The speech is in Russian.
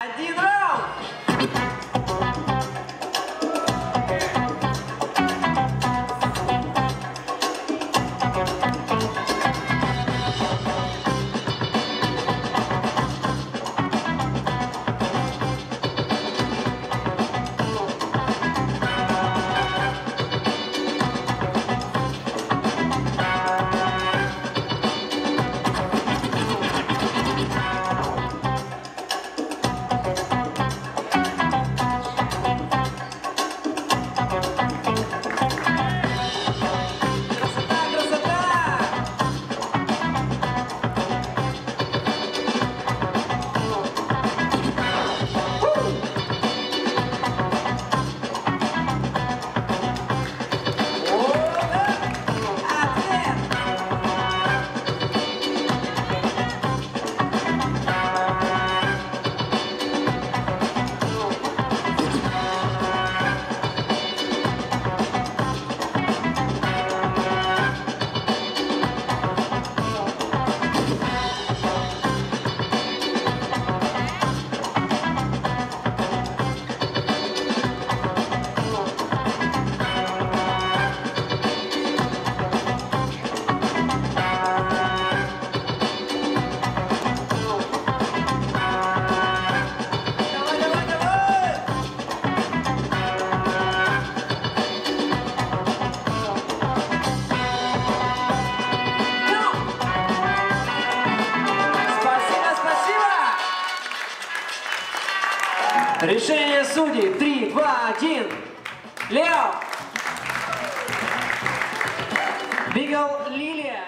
Один раунд! Решение судей. Три, два, один. Лео! Бигл Лилия